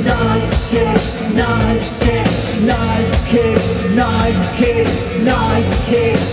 nice kick, nice kick, nice kick, nice kick, nice kick.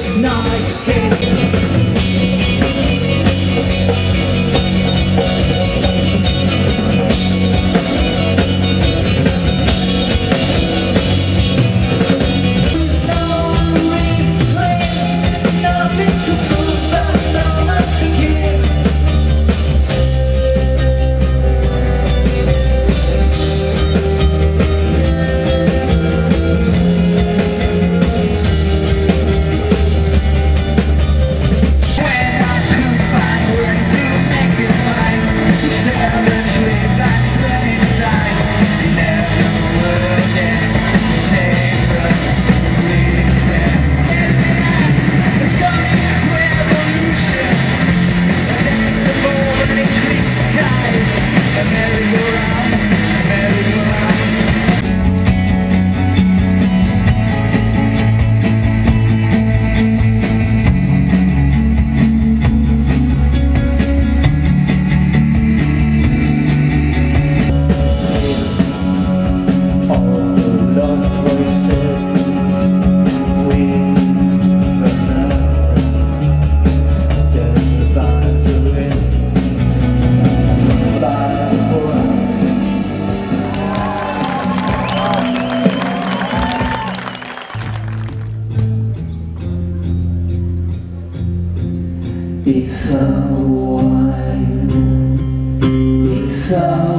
It's so wild. It's so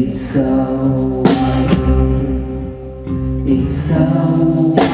It's so, it's so.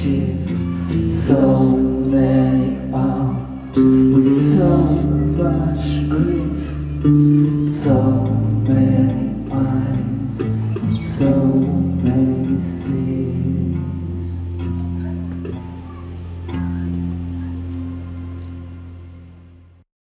she's so many out with so much grief, so many pines, so many seas.